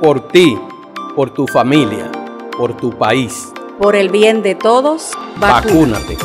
Por ti, por tu familia, por tu país. Por el bien de todos, vacúnate.